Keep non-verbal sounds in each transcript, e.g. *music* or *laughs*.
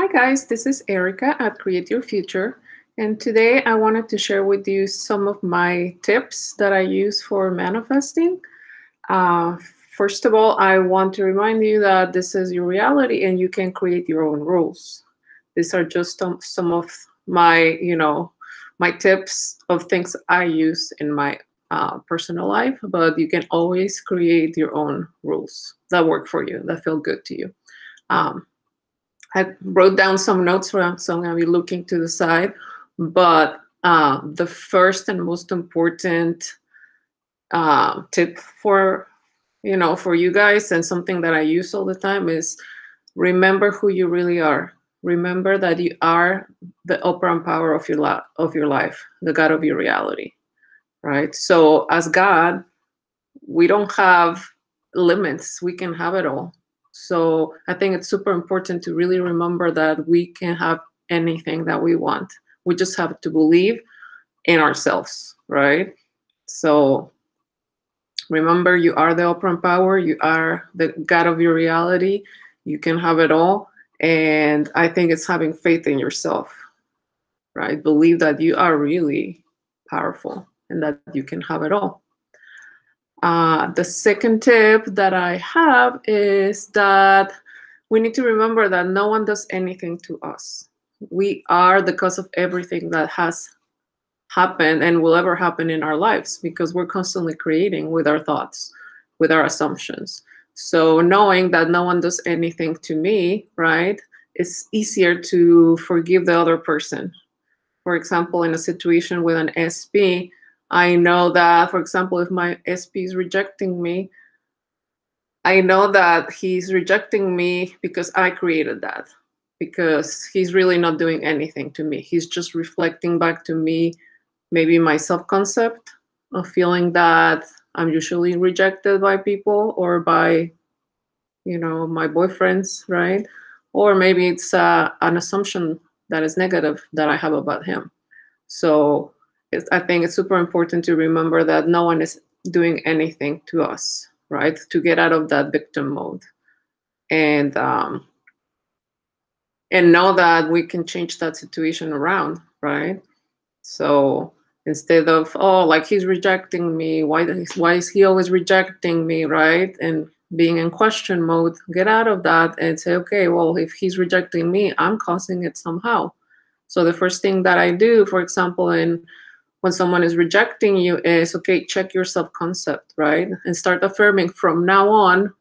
Hi guys, this is Erika at Create Your Future. And today I wanted to share with you some of my tips that I use for manifesting. Uh, first of all, I want to remind you that this is your reality and you can create your own rules. These are just some of my, you know, my tips of things I use in my uh, personal life, but you can always create your own rules that work for you, that feel good to you. Um, I wrote down some notes for so I'm going to be looking to the side. But uh, the first and most important uh, tip for you know for you guys and something that I use all the time is remember who you really are. Remember that you are the operant power of your of your life, the God of your reality, right? So as God, we don't have limits. We can have it all so I think it's super important to really remember that we can have anything that we want. We just have to believe in ourselves, right? So remember, you are the operant power, you are the God of your reality, you can have it all. And I think it's having faith in yourself, right? Believe that you are really powerful and that you can have it all. Uh, the second tip that I have is that we need to remember that no one does anything to us. We are the cause of everything that has happened and will ever happen in our lives because we're constantly creating with our thoughts, with our assumptions. So knowing that no one does anything to me, right, it's easier to forgive the other person. For example, in a situation with an SP, I know that, for example, if my SP is rejecting me, I know that he's rejecting me because I created that, because he's really not doing anything to me. He's just reflecting back to me maybe my self concept of feeling that I'm usually rejected by people or by, you know, my boyfriends, right? Or maybe it's uh, an assumption that is negative that I have about him. So I think it's super important to remember that no one is doing anything to us, right? To get out of that victim mode, and um, and know that we can change that situation around, right? So instead of oh, like he's rejecting me, why why is he always rejecting me, right? And being in question mode, get out of that and say, okay, well, if he's rejecting me, I'm causing it somehow. So the first thing that I do, for example, in when someone is rejecting you is okay check your self concept right? And start affirming from now on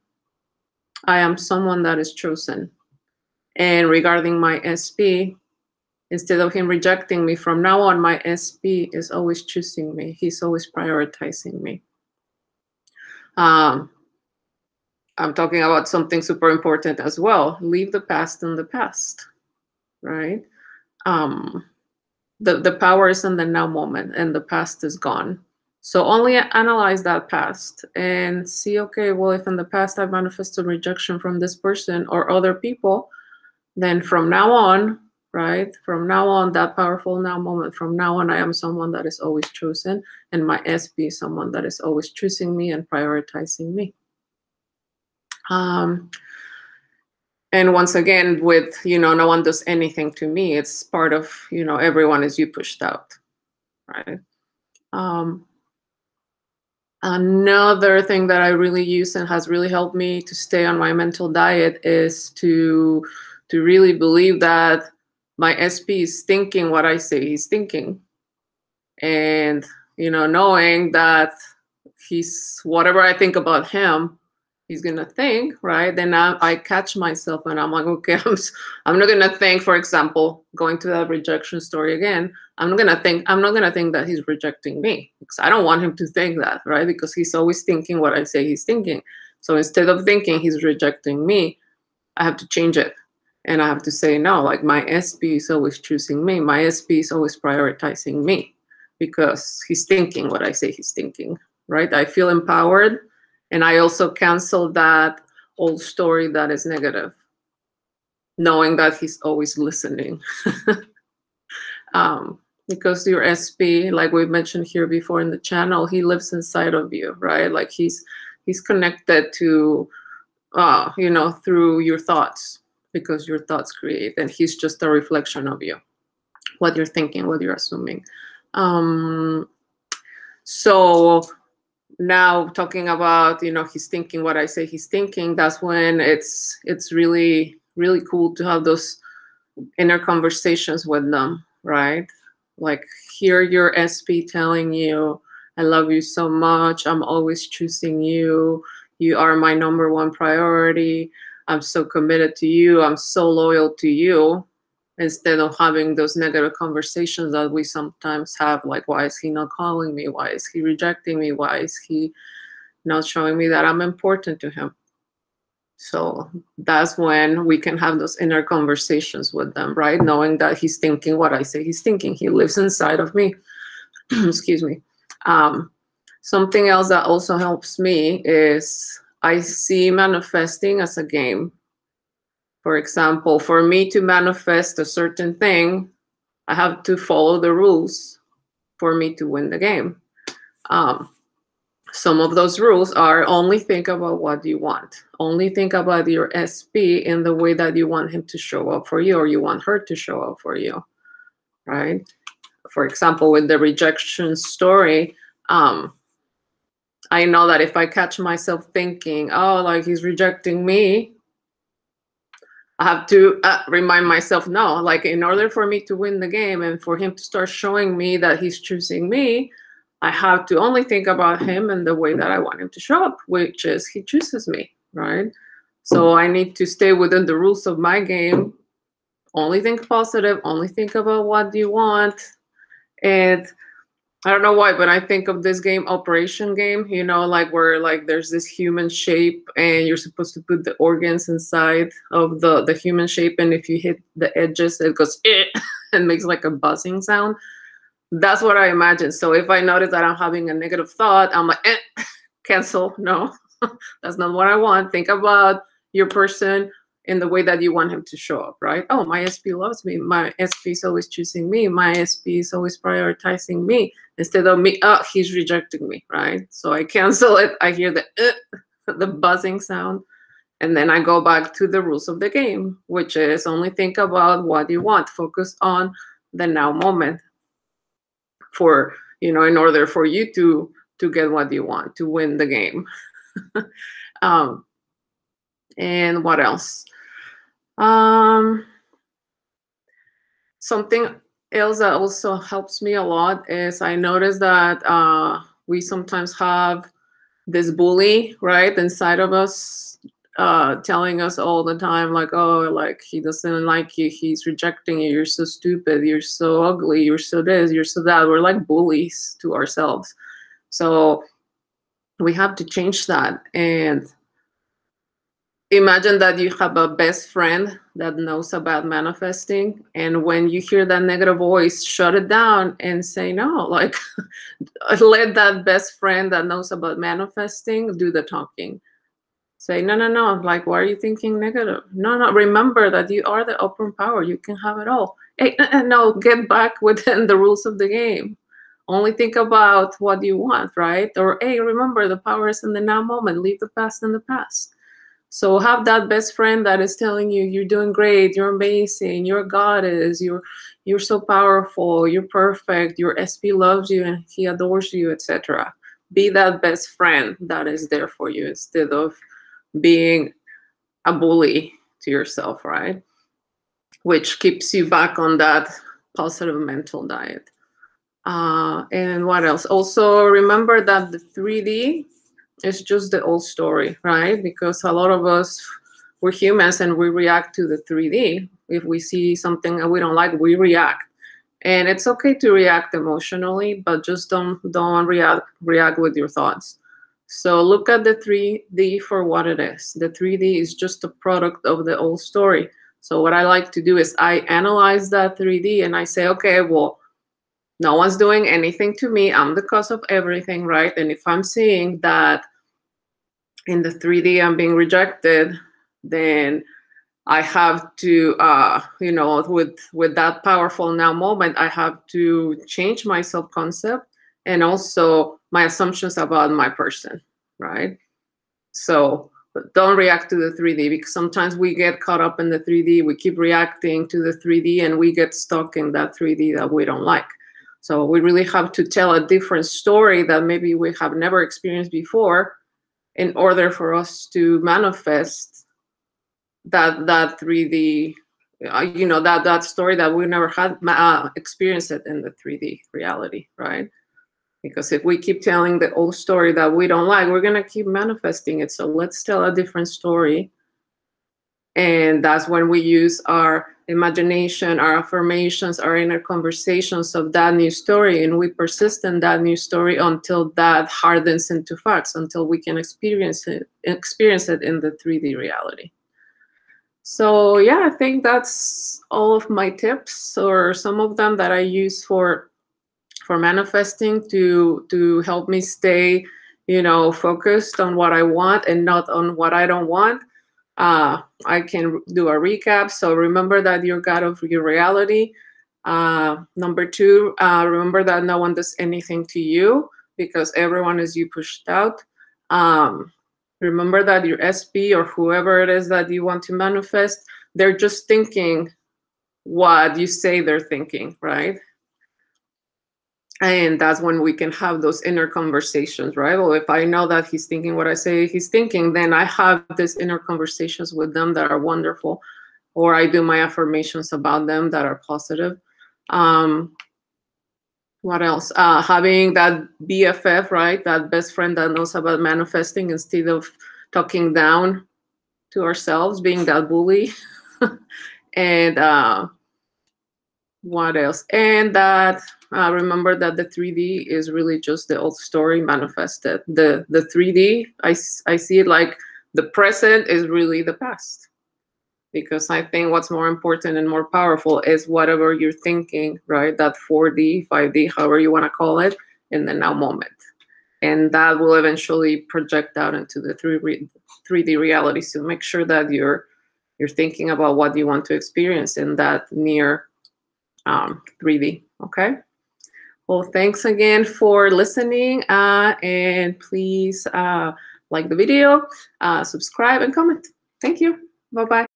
i am someone that is chosen. And regarding my sp instead of him rejecting me from now on my sp is always choosing me. He's always prioritizing me. Um, i'm talking about something super important as well. Leave the past in the past right? Um, the, the power is in the now moment and the past is gone. So only analyze that past and see, okay, well, if in the past I've manifested rejection from this person or other people, then from now on, right? From now on, that powerful now moment, from now on, I am someone that is always chosen, and my SP is someone that is always choosing me and prioritizing me. Um, and once again with you know no one does anything to me it's part of you know everyone is you pushed out right? Um, another thing that i really use and has really helped me to stay on my mental diet is to to really believe that my sp is thinking what i say he's thinking. And you know knowing that he's whatever i think about him he's gonna think, right? Then I, I catch myself and I'm like, okay, *laughs* I'm, I'm not gonna think, for example, going to that rejection story again. I'm not gonna think, I'm not gonna think that he's rejecting me because I don't want him to think that, right? Because he's always thinking what I say he's thinking. So instead of thinking he's rejecting me, I have to change it. And I have to say, no, like my SP is always choosing me. My SP is always prioritizing me because he's thinking what I say he's thinking, right? I feel empowered and I also canceled that old story that is negative, knowing that he's always listening. *laughs* um, because your SP, like we mentioned here before in the channel, he lives inside of you, right? Like he's he's connected to uh, you know, through your thoughts. because your thoughts create and he's just a reflection of you what you're thinking what you're assuming um, so now talking about you know he's thinking what i say he's thinking that's when it's it's really really cool to have those inner conversations with them right? Like hear your sp telling you i love you so much. I'm always choosing you. You are my number one priority. I'm so committed to you. I'm so loyal to you instead of having those negative conversations that we sometimes have like why is he not calling me? Why is he rejecting me? Why is he not showing me that i'm important to him? So that's when we can have those inner conversations with them right? Knowing that he's thinking what i say he's thinking. He lives inside of me. *clears throat* Excuse me. Um, something else that also helps me is i see manifesting as a game for example, for me to manifest a certain thing, I have to follow the rules for me to win the game. Um, some of those rules are only think about what you want. Only think about your SP in the way that you want him to show up for you or you want her to show up for you, right? For example, with the rejection story, um, I know that if I catch myself thinking, oh, like he's rejecting me, I have to uh, remind myself, no, like in order for me to win the game and for him to start showing me that he's choosing me, I have to only think about him and the way that I want him to show up, which is he chooses me, right? So I need to stay within the rules of my game. Only think positive, only think about what do you want. And I don't know why, but I think of this game, Operation Game, you know, like where like there's this human shape and you're supposed to put the organs inside of the, the human shape. And if you hit the edges, it goes *laughs* eh, and makes like a buzzing sound. That's what I imagine. So if I notice that I'm having a negative thought, I'm like, eh, *laughs* cancel. No, *laughs* that's not what I want. Think about your person in the way that you want him to show up, right? Oh, my SP loves me. My SP is always choosing me. My SP is always prioritizing me instead of me. Oh, he's rejecting me, right? So I cancel it. I hear the uh, *laughs* the buzzing sound, and then I go back to the rules of the game, which is only think about what you want. Focus on the now moment. For you know, in order for you to to get what you want to win the game. *laughs* um, and what else? Um, something else that also helps me a lot is I notice that uh, we sometimes have this bully right inside of us uh, telling us all the time like oh like he doesn't like you. He's rejecting you. You're so stupid. You're so ugly. You're so this. You're so that. We're like bullies to ourselves. So we have to change that. And imagine that you have a best friend that knows about manifesting and when you hear that negative voice shut it down and say no. *laughs* Like let that best friend that knows about manifesting do the talking. Say no no no. Like why are you thinking negative? No no. Remember that you are the operant power. You can have it all. Hey, *laughs* no get back *laughs* within the rules of the game. Only think about what you want right? Or hey remember the power is in the now moment. Leave the past in the past so have that best friend that is telling you you're doing great, you're amazing, you're a goddess, you're you're so powerful, you're perfect, your SP loves you and he adores you, etc. Be that best friend that is there for you instead of being a bully to yourself, right? Which keeps you back on that positive mental diet. Uh, and what else? Also remember that the 3D it's just the old story, right? Because a lot of us, we're humans and we react to the 3D. If we see something that we don't like, we react. And it's okay to react emotionally, but just don't don't react react with your thoughts. So look at the 3D for what it is. The 3D is just a product of the old story. So what I like to do is I analyze that 3D and I say, okay, well, no one's doing anything to me. I'm the cause of everything, right? And if I'm seeing that in the 3D I'm being rejected, then I have to, uh, you know, with with that powerful now moment, I have to change my self concept and also my assumptions about my person, right? So don't react to the 3D because sometimes we get caught up in the 3D. We keep reacting to the 3D and we get stuck in that 3D that we don't like. So we really have to tell a different story that maybe we have never experienced before in order for us to manifest that that 3D, uh, you know, that that story that we never had uh, experienced it in the 3D reality, right? Because if we keep telling the old story that we don't like, we're gonna keep manifesting it. So let's tell a different story. And that's when we use our imagination, our affirmations, our inner conversations of that new story, and we persist in that new story until that hardens into facts, until we can experience it, experience it in the 3D reality. So yeah, I think that's all of my tips or some of them that I use for for manifesting to to help me stay, you know, focused on what I want and not on what I don't want. Uh, I can do a recap. So remember that you're God of your reality. Uh, number two, uh, remember that no one does anything to you because everyone is you pushed out. Um, remember that your SP or whoever it is that you want to manifest, they're just thinking what you say they're thinking, right? And that's when we can have those inner conversations right? Well if i know that he's thinking what i say he's thinking then i have these inner conversations with them that are wonderful. Or i do my affirmations about them that are positive. Um what else? Uh having that bff right? That best friend that knows about manifesting instead of talking down to ourselves being that bully. *laughs* And uh what else? And that uh, remember that the 3D is really just the old story manifested. The the 3D, I, I see it like the present is really the past. Because I think what's more important and more powerful is whatever you're thinking, right? That 4D, 5D, however you want to call it, in the now moment. And that will eventually project out into the 3D, 3D reality. So make sure that you're you're thinking about what you want to experience in that near um, 3D. Okay. Well, thanks again for listening uh, and please uh, like the video, uh, subscribe and comment. Thank you. Bye-bye.